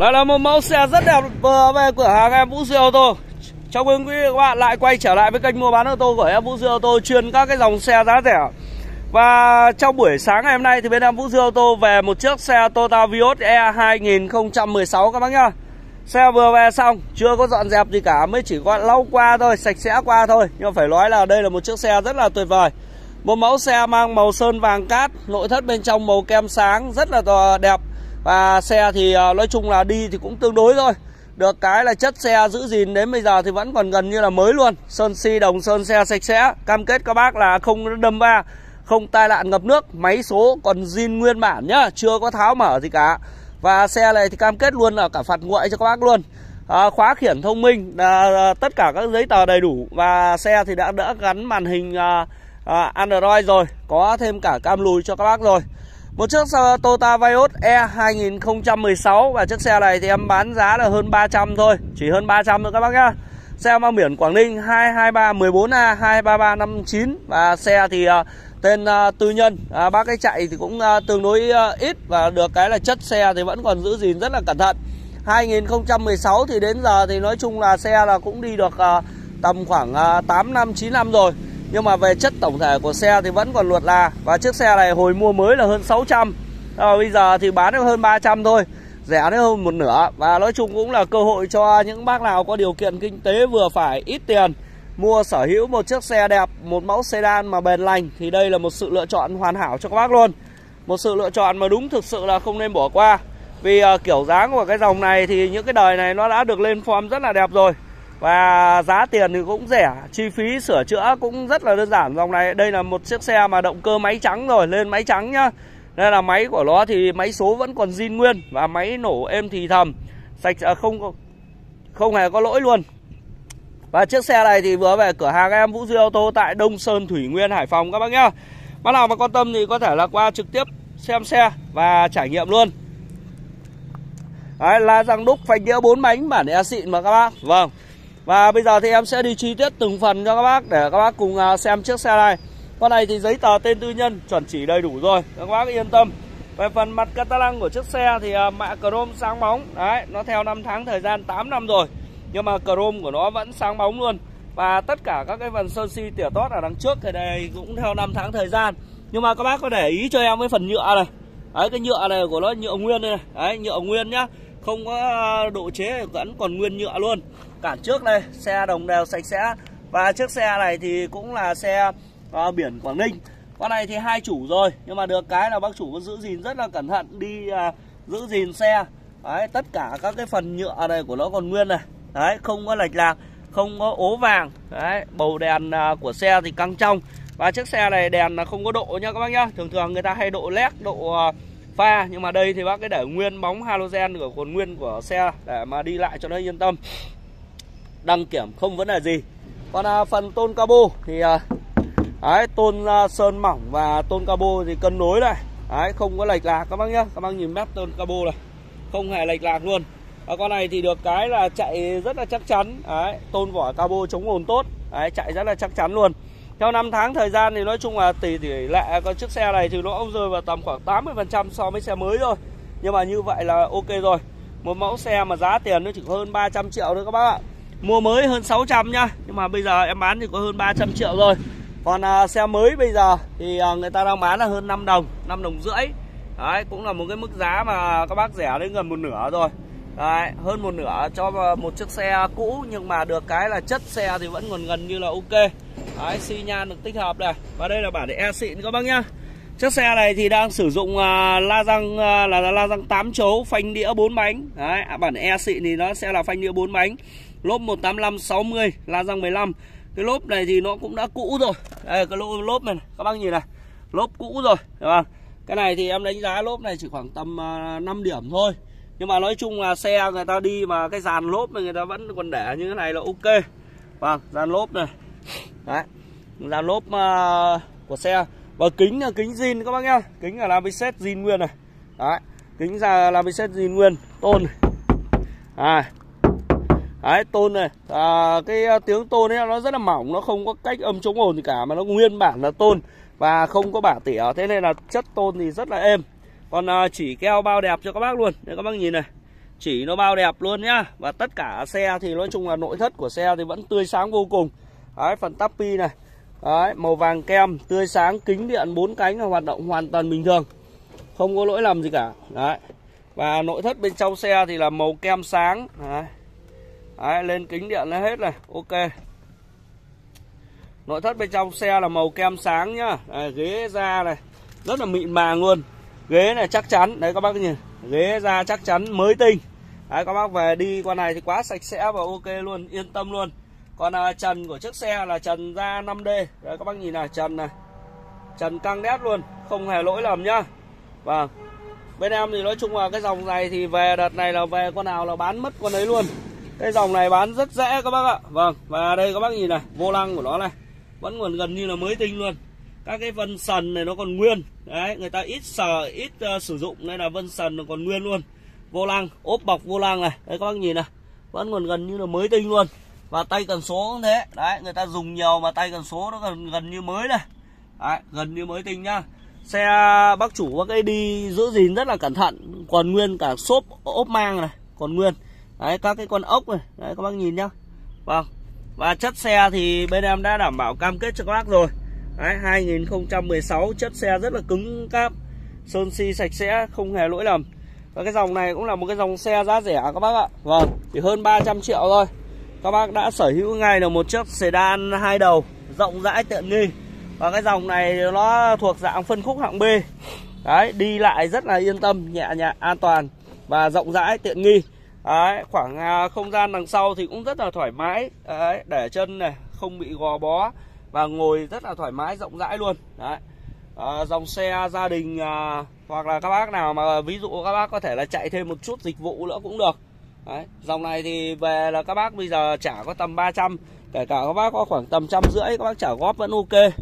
Lại là một mẫu xe rất đẹp vừa về cửa hàng em Vũ Duy ô tô Chào mừng quý vị và các bạn lại quay trở lại với kênh mua bán ô tô của em Vũ Duy ô tô chuyên các cái dòng xe giá rẻ. Và trong buổi sáng ngày hôm nay thì bên em Vũ Duy ô tô về một chiếc xe Toyota Vios E 2016 các bác nhá. Xe vừa về xong, chưa có dọn dẹp gì cả, mới chỉ có lau qua thôi, sạch sẽ qua thôi. Nhưng phải nói là đây là một chiếc xe rất là tuyệt vời. Một mẫu xe mang màu sơn vàng cát, nội thất bên trong màu kem sáng, rất là đẹp và xe thì ờ, nói chung là đi thì cũng tương đối thôi. Được cái là chất xe giữ gìn đến bây giờ thì vẫn còn gần như là mới luôn. Sơn si đồng sơn xe sạch sẽ. Cam kết các bác là không đâm va Không tai nạn ngập nước. Máy số còn zin nguyên bản nhá Chưa có tháo mở gì cả. Và xe này thì cam kết luôn là cả phạt nguội cho các bác luôn. À, Khóa khiển thông minh à, Tất cả các giấy tờ đầy đủ. Và xe thì đã đỡ gắn màn hình à, à, Android rồi Có thêm cả cam lùi cho các bác rồi một chiếc Toyota Vios E 2016 Và chiếc xe này thì em bán giá là hơn 300 thôi Chỉ hơn 300 thôi các bác nhá. Xe mang biển Quảng Ninh 22314A 23359 Và xe thì uh, tên uh, tư nhân. À, Bác ấy chạy thì cũng uh, tương đối uh, ít Và được cái là chất xe thì vẫn còn giữ gìn rất là cẩn thận. 2016 thì đến giờ thì nói chung là xe là cũng đi được uh, tầm khoảng uh, 8 năm 9 năm rồi nhưng mà về chất tổng thể của xe thì vẫn còn luật là Và chiếc xe này hồi mua mới là hơn 600 à, Bây giờ thì bán được hơn 300 thôi Rẻ đến hơn một nửa. Và nói chung cũng là cơ hội cho những bác nào có điều kiện kinh tế vừa phải ít tiền Mua sở hữu một chiếc xe đẹp Một mẫu sedan mà bền lành Thì đây là một sự lựa chọn hoàn hảo cho các bác luôn. Một sự lựa chọn mà đúng thực sự là không nên bỏ qua. Vì uh, kiểu dáng của cái dòng này thì những cái đời này nó đã được lên form rất là đẹp rồi và giá tiền thì cũng rẻ Chi phí sửa chữa cũng rất là đơn giản. Dòng này đây là một chiếc xe mà động cơ máy trắng rồi Lên máy trắng nhá. Đây là máy của nó thì máy số vẫn còn zin nguyên Và máy nổ êm thì thầm. Sạch à, không không hề có lỗi luôn. Và chiếc xe này thì vừa về cửa hàng em Vũ Duy ô tô Tại Đông Sơn Thủy Nguyên Hải Phòng các bác nhá. Bác nào mà quan tâm thì có thể là qua trực tiếp xem xe Và trải nghiệm luôn. Đấy, là răng đúc phanh đĩa bốn bánh bản e xịn mà các bác. Vâng và bây giờ thì em sẽ đi chi tiết từng phần cho các bác để các bác cùng à, xem chiếc xe này. Con này thì giấy tờ tên tư nhân chuẩn chỉ đầy đủ rồi Các bác yên tâm. Về phần mặt catalan của chiếc xe thì à, mạ chrome sáng bóng. Đấy, nó theo năm tháng thời gian 8 năm rồi. Nhưng mà chrome của nó vẫn sáng bóng luôn. Và tất cả các cái phần sơn si tỉa tót ở đằng trước thì đây cũng theo năm tháng thời gian. Nhưng mà các bác có để ý cho em cái phần nhựa này. Đấy, cái nhựa này của nó nhựa nguyên đây này. Đấy, nhựa nguyên nhá. Không có ờ, độ chế vẫn còn nguyên nhựa luôn. Cản trước đây xe đồng đều sạch sẽ. Và chiếc xe này thì cũng là xe uh, biển Quảng Ninh. Con này thì hai chủ rồi nhưng mà được cái là bác chủ có giữ gìn rất là cẩn thận đi uh, giữ gìn xe. Đấy tất cả các cái phần nhựa này của nó còn nguyên này. Đấy không có lệch lạc không có ố vàng. Đấy bầu đèn uh, của xe thì căng trong. Và chiếc xe này đèn là không có độ nha các bác nhá. Thường thường người ta hay độ led độ uh, pha nhưng mà đây thì bác cái để nguyên bóng halogen của còn nguyên của xe để mà đi lại cho nó yên tâm. Đăng kiểm không vấn đề gì. Còn à, phần tôn cabo thì à, đấy, tôn à, sơn mỏng và tôn cabo thì cân đối này. Đấy, không có lệch lạc các bác nhá các bác nhìn mép tôn cabo này không hề lệch lạc luôn. Và con này thì được cái là chạy rất là chắc chắn. Đấy, tôn vỏ cabo chống ồn tốt. Đấy, chạy rất là chắc chắn luôn theo năm tháng thời gian thì nói chung là tỷ tỷ lệ con chiếc xe này thì nó cũng rơi vào tầm khoảng 80% so với xe mới thôi. Nhưng mà như vậy là ok rồi. Một mẫu xe mà giá tiền nó chỉ có hơn 300 triệu thôi các bác ạ. Mua mới hơn 600 nhá. Nhưng mà bây giờ em bán thì có hơn 300 triệu rồi. Còn à, xe mới bây giờ Thì à, người ta đang bán là hơn 5 đồng 5 đồng rưỡi. Đấy cũng là một cái mức giá mà các bác rẻ đến gần một nửa rồi. Đấy, hơn một nửa cho à, một chiếc xe cũ. Nhưng mà được cái là chất xe thì vẫn còn gần như là ok. Đấy, xi nhan được tích hợp này Và đây là bản e xịn các bác nhá. Chiếc xe này thì đang sử dụng uh, la răng uh, là, là la răng 8 chấu phanh đĩa 4 bánh. Đấy, à, bản e xịn thì nó sẽ là phanh đĩa 4 bánh. Lốp 185 60 la răng 15 cái lốp này thì nó cũng đã cũ rồi. Đây cái lốp, lốp này, các bác nhìn này. Lốp cũ rồi được không? Cái này thì em đánh giá lốp này chỉ khoảng tầm à, 5 điểm thôi. Nhưng mà nói chung là xe người ta đi mà cái dàn lốp này người ta vẫn còn để như thế này là ok. Vâng dàn lốp này. Đấy là lốp ờ, của xe. Và kính là kính zin các bác nhá. Kính là làm với set zin nguyên này. Đấy kính ra làm với set zin nguyên tôn này. À Đấy, tôn này. À, Cái ờ, tiếng tôn ấy nó rất là mỏng Nó không có cách âm chống ồn gì cả Mà nó nguyên bản là tôn Và không có bả tỉa. Thế nên là chất tôn thì rất là êm. Còn à, chỉ keo bao đẹp cho các bác luôn. Để các bác nhìn này. Chỉ nó bao đẹp luôn nhá. Và tất cả xe thì nói chung là nội thất của xe thì vẫn tươi sáng vô cùng. Đấy phần tapi này đấy màu vàng kem tươi sáng kính điện bốn cánh là hoạt động hoàn toàn bình thường. Không có lỗi lầm gì cả. Đấy. Và nội thất bên trong xe thì là màu kem sáng. Đấy, đấy lên kính điện nó hết này. Ok. Nội thất bên trong xe là màu kem sáng nhá. Đấy, ghế da này. Rất là mịn màng luôn. Ghế này chắc chắn. Đấy các bác nhìn. Ghế da chắc chắn mới tinh. Đấy các bác về đi con này thì quá sạch sẽ và ok luôn. Yên tâm luôn còn à, trần của chiếc xe là trần da 5D đấy các bác nhìn này trần này. Trần căng đét luôn không hề lỗi lầm nhá. Vâng. Bên em thì nói chung là cái dòng này thì về đợt này là về con nào là bán mất con ấy luôn. Cái dòng này bán rất dễ các bác ạ. Vâng và đây các bác nhìn này vô lăng của nó này. Vẫn còn gần như là mới tinh luôn. Các cái vân sần này nó còn nguyên. Đấy người ta ít sờ ít uh, sử dụng nên là vân sần nó còn nguyên luôn. Vô lăng ốp bọc vô lăng này. Đấy các bác nhìn này. Vẫn còn gần như là mới tinh luôn và tay cần số cũng thế. Đấy người ta dùng nhiều mà tay cần số nó gần gần như mới này. Đấy, gần như mới tinh nhá. Xe bác chủ bác ấy đi giữ gìn rất là cẩn thận. Còn nguyên cả xốp ốp mang này còn nguyên. Đấy các cái con ốc này. Đấy các bác nhìn nhá. Vâng. Và chất xe thì bên em đã đảm bảo cam kết cho các bác rồi. Đấy 2016 chất xe rất là cứng cáp sơn si sạch sẽ không hề lỗi lầm. Và cái dòng này cũng là một cái dòng xe giá rẻ các bác ạ. Vâng chỉ hơn 300 triệu thôi các bác đã sở hữu ngay được một chiếc sedan hai đầu rộng rãi tiện nghi. Và cái dòng này nó thuộc dạng phân khúc hạng B. Đấy đi lại rất là yên tâm nhẹ nhàng an toàn và rộng rãi tiện nghi. Đấy khoảng à, không gian đằng sau thì cũng rất là thoải mái. Đấy để chân này không bị gò bó và ngồi rất là thoải mái rộng rãi luôn. Đấy. À, dòng xe gia đình à, hoặc là các bác nào mà ví dụ các bác có thể là chạy thêm một chút dịch vụ nữa cũng được đấy dòng này thì về là các bác bây giờ trả có tầm 300 kể cả các bác có khoảng tầm trăm rưỡi các bác trả góp vẫn ok.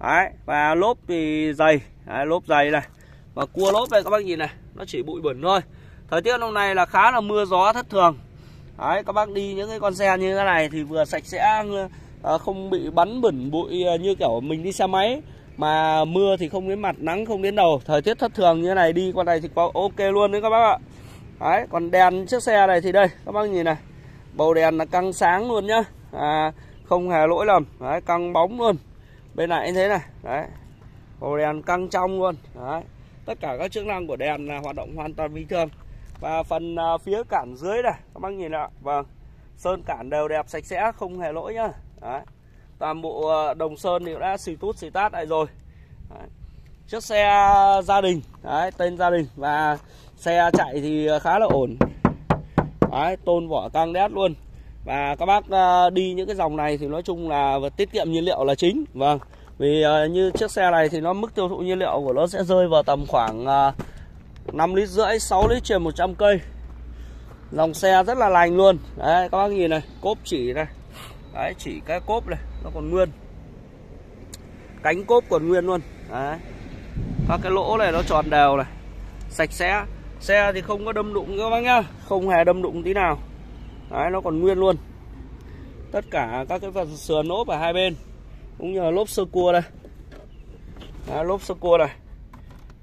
Đấy và lốp thì dày. Đấy, lốp dày này. Và cua lốp này các bác nhìn này nó chỉ bụi bẩn thôi. Thời tiết hôm nay là khá là mưa gió thất thường. Đấy các bác đi những cái con xe như thế này thì vừa sạch sẽ ờ, không bị bắn bẩn bụi ờ, như kiểu mình đi xe máy. Mà mưa thì không đến mặt nắng không đến đầu. Thời tiết thất thường như thế này đi con này thì có ok luôn đấy các bác ạ đấy còn đèn chiếc xe này thì đây các bác nhìn này. Bầu đèn là căng sáng luôn nhá. À, không hề lỗi lầm. Đấy căng bóng luôn. Bên này thế này. Đấy bầu đèn căng trong luôn. Đấy tất cả các chức năng của đèn là hoạt động hoàn toàn bình thường. Và phần à, phía cản dưới này các bác nhìn ạ. Vâng sơn cản đều đẹp sạch sẽ không hề lỗi nhá. Đấy toàn bộ à, đồng sơn thì đã xì tút xì tát lại rồi. Đấy chiếc xe gia đình, đấy, tên gia đình và xe chạy thì khá là ổn. Đấy, tôn vỏ căng đét luôn. Và các bác ờ, đi những cái dòng này thì nói chung là tiết kiệm nhiên liệu là chính. Vâng vì ờ, như chiếc xe này thì nó mức tiêu thụ nhiên liệu của nó sẽ rơi vào tầm khoảng ờ, 5 lít rưỡi 6 lít trên 100 cây. Dòng xe rất là lành luôn. Đấy, các bác nhìn này, cốp chỉ này. Đấy, chỉ cái cốp này, nó còn nguyên. Cánh cốp còn nguyên luôn. Đấy các cái lỗ này nó tròn đều này. Sạch sẽ. Xe thì không có đâm đụng các bác nhá. Không hề đâm đụng tí nào. Đấy nó còn nguyên luôn. Tất cả các cái phần sườn lốp ở hai bên. Cũng như là lốp sơ cua đây. Đấy, lốp sơ cua này.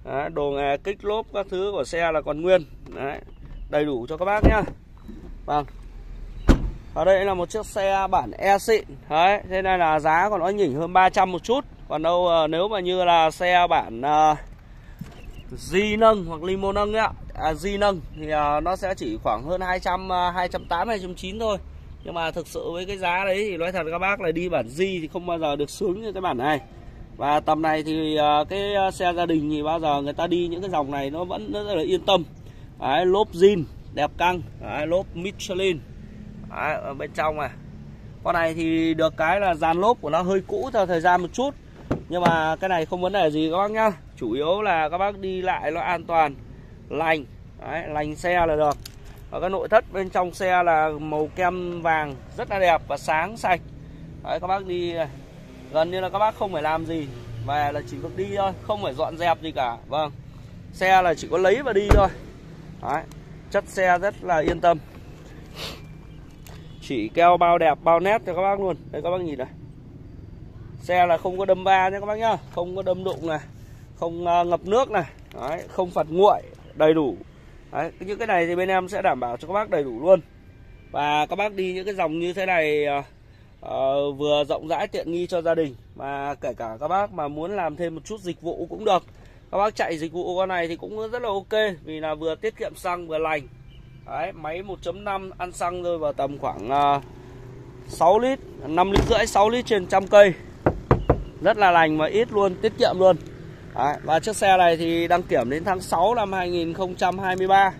Đấy, đồ nghề kích lốp các thứ của xe là còn nguyên. Đấy, đầy đủ cho các bác nhá. Vâng. Ở đây là một chiếc xe bản e xịn. Đấy thế này là giá còn nó nhỉnh hơn 300 một chút còn đâu ờ, nếu mà như là xe bản uh, ờ, di nâng hoặc limo nâng ấy ạ à, di nâng thì uh, nó sẽ chỉ khoảng hơn 200 uh, 280 290 thôi. Nhưng mà thực sự với cái giá đấy thì nói thật các bác là đi bản di thì không bao giờ được sướng như cái bản này. Và tầm này thì uh, cái xe gia đình thì bao giờ người ta đi những cái dòng này nó vẫn rất là yên tâm. Đấy, lốp zin đẹp căng đấy, lốp Michelin đấy, ở bên trong này. Con này thì được cái là dàn lốp của nó hơi cũ theo thời gian một chút nhưng mà cái này không vấn đề gì các bác nhá. Chủ yếu là các bác đi lại nó an toàn lành. Đấy, lành xe là được. Và cái nội thất bên trong xe là màu kem vàng rất là đẹp và sáng sạch. Đấy các bác đi này. gần như là các bác không phải làm gì. Về là chỉ việc đi thôi không phải dọn dẹp gì cả. Vâng. Xe là chỉ có lấy và đi thôi. Đấy chất xe rất là yên tâm. Chỉ keo bao đẹp bao nét cho các bác luôn. Đây các bác nhìn này xe là không có đâm ba nhé các bác nhá. Không có đâm đụng này không à, ngập nước này. Đấy, không phạt nguội đầy đủ. Đấy, những cái này thì bên em sẽ đảm bảo cho các bác đầy đủ luôn. Và các bác đi những cái dòng như thế này uh, vừa rộng rãi tiện nghi cho gia đình mà kể cả các bác mà muốn làm thêm một chút dịch vụ cũng được. Các bác chạy dịch vụ con này thì cũng rất là ok vì là vừa tiết kiệm xăng vừa lành. Đấy, máy 1.5 ăn xăng rơi vào tầm khoảng uh, 6 lít 5 lít rưỡi 6 lít trên trăm cây rất là lành và ít luôn tiết kiệm luôn. Đấy, và chiếc xe này thì đăng kiểm đến tháng 6 năm 2023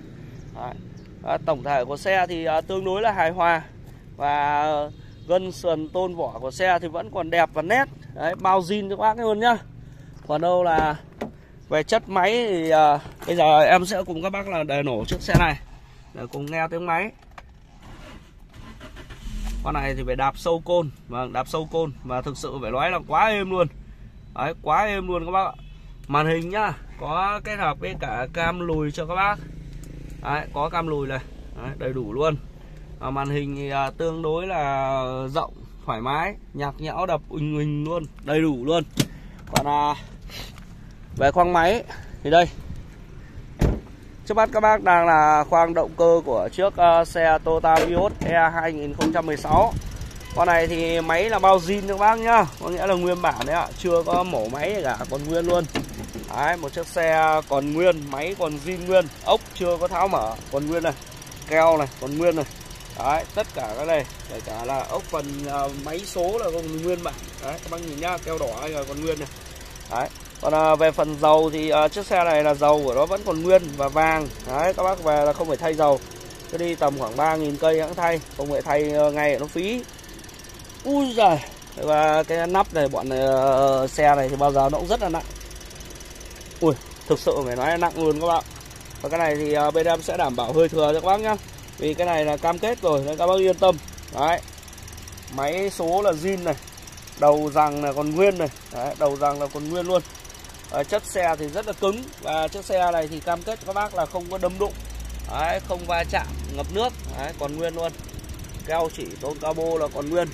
Đấy. À, tổng thể của xe thì à, tương đối là hài hòa. Và gân sườn tôn vỏ của xe thì vẫn còn đẹp và nét. Đấy, bao zin cho các bác luôn nhá. Còn đâu là về chất máy thì à, bây giờ em sẽ cùng các bác là đề nổ chiếc xe này. Để cùng nghe tiếng máy con này thì phải đạp sâu côn. Vâng đạp sâu côn và thực sự phải nói là quá êm luôn. Đấy quá êm luôn các bác ạ. Màn hình nhá có kết hợp với cả cam lùi cho các bác. Đấy, có cam lùi này. Đấy, đầy đủ luôn. À, màn hình thì à, tương đối là rộng thoải mái nhạc nhẽo đập uỳnh uỳnh luôn đầy đủ luôn. Còn à, về khoang máy thì đây. Trước mắt các bác đang là khoang động cơ của chiếc uh, xe Toyota Vios E 2016 Con này thì máy là bao zin các bác nhá Có nghĩa là nguyên bản đấy ạ Chưa có mổ máy gì cả còn nguyên luôn. Đấy một chiếc xe còn nguyên Máy còn zin nguyên Ốc chưa có tháo mở còn nguyên này Keo này còn nguyên này. Đấy tất cả cái này Kể cả là ốc phần uh, máy số là còn nguyên bản. Đấy các bác nhìn nhá Keo đỏ này còn nguyên này. Đấy còn à, về phần dầu thì à, chiếc xe này là dầu của nó vẫn còn nguyên và vàng. Đấy các bác về là không phải thay dầu. Cứ đi tầm khoảng 3.000 cây hãng thay không phải thay ờ, ngay nó phí. Ui giời và cái nắp này bọn uh, xe này thì bao giờ nó cũng rất là nặng. Ui thực sự phải nói là nặng luôn các bạn và cái này thì uh, bên em sẽ đảm bảo hơi thừa cho các bác nhá. Vì cái này là cam kết rồi nên các bác yên tâm. Đấy. Máy số là zin này đầu rằng là còn nguyên này. Đấy, đầu rằng là còn nguyên luôn. Ờ, chất xe thì rất là cứng và chiếc xe này thì cam kết các bác là không có đâm đụng. Đấy, không va chạm ngập nước. Đấy, còn nguyên luôn. Keo chỉ tôn cabo là còn nguyên.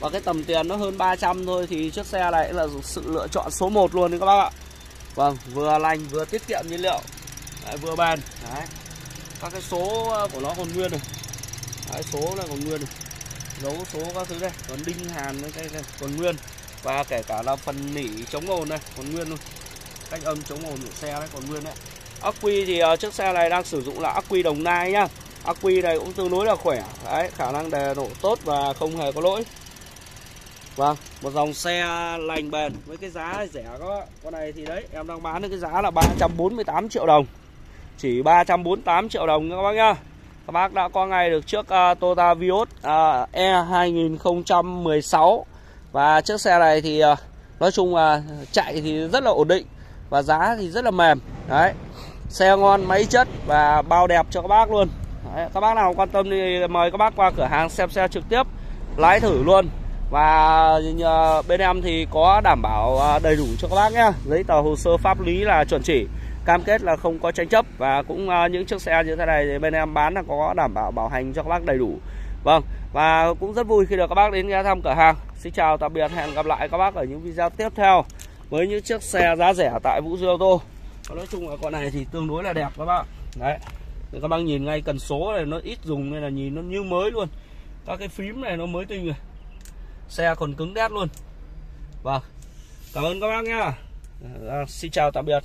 Và cái tầm tiền nó hơn 300 thôi thì chiếc xe này là sự lựa chọn số 1 luôn đấy các bác ạ. Vâng vừa lành vừa tiết kiệm nhiên liệu. Đấy, vừa bền. Đấy. các cái số ờ, của nó còn nguyên này. Đấy, số là còn nguyên này. Dấu số các thứ đây còn đinh hàn cái này còn nguyên. Và kể cả là phần nỉ chống ồn này còn nguyên luôn cách âm chống ồn của xe đấy còn nguyên đấy. Ắc quy thì uh, chiếc xe này đang sử dụng là ắc quy đồng nai nhá. Ắc quy này cũng tương đối là khỏe. Đấy khả năng đề nổ tốt và không hề có lỗi. Vâng một dòng xe lành bền với cái giá rẻ các bạn con này thì đấy em đang bán được cái giá là 348 triệu đồng. Chỉ 348 triệu đồng các bác nhá. Các bác đã có ngay được chiếc uh, Toyota Vios uh, E 2016 và chiếc xe này thì uh, nói chung là chạy thì rất là ổn định và giá thì rất là mềm. Đấy. Xe ngon máy chất và bao đẹp cho các bác luôn. Đấy, các bác nào quan tâm thì mời các bác qua cửa hàng xem xe trực tiếp lái thử luôn. Và bên em thì có đảm bảo à, đầy đủ cho các bác nhé giấy tờ hồ sơ pháp lý là chuẩn chỉ cam kết là không có tranh chấp. Và cũng à, những chiếc xe như thế này thì bên em bán là có đảm bảo bảo hành cho các bác đầy đủ. Vâng và cũng rất vui khi được các bác đến ghé thăm cửa hàng. Xin chào tạm biệt hẹn gặp lại các bác ở những video tiếp theo với những chiếc xe giá rẻ tại Vũ Duy ô tô nói chung là con này thì tương đối là đẹp các bác đấy. Thì các bác nhìn ngay cần số này nó ít dùng nên là nhìn nó như mới luôn. Các cái phím này nó mới tinh rồi. Xe còn cứng đét luôn. Vâng. Cảm ơn các bác nhá. À, xin chào tạm biệt.